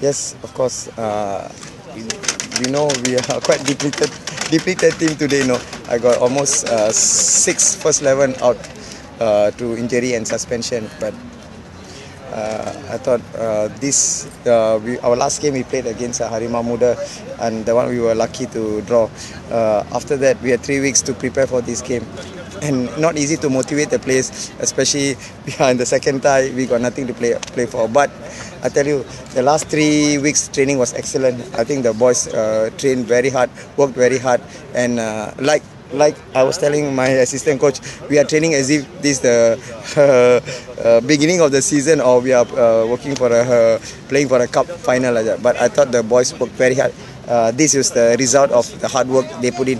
Yes, of course. Uh, know we are quite depleted, depleted team today. No, I got almost uh, six first eleven out uh, to injury and suspension. But uh, I thought uh, this uh, we, our last game we played against uh, Harimau Muda, and the one we were lucky to draw. after that, we had three weeks to prepare for this game, and not easy to motivate the players, especially behind the second tie. We got nothing to play play for. But I tell you, the last three weeks training was excellent. I think the boys uh, trained very hard, worked very hard, and uh, like like I was telling my assistant coach, we are training as if this the uh, uh, beginning of the season or we are uh, working for a playing for a cup final like that. But I thought the boys worked very hard. Uh, this is the result of the hard work they put in.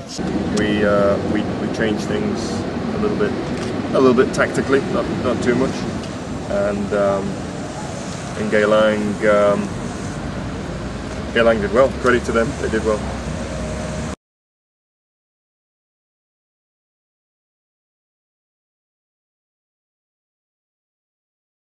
We uh, we we changed things a little bit a little bit tactically, not not too much, and um, and Geylang um, Geylang did well. Credit to them, they did well.